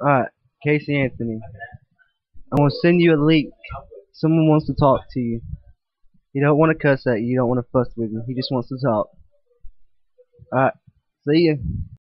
Alright, Casey Anthony. I'm gonna send you a link. Someone wants to talk to you. He don't want to cuss at you. You don't want to fuss with him. He just wants to talk. Alright, see ya.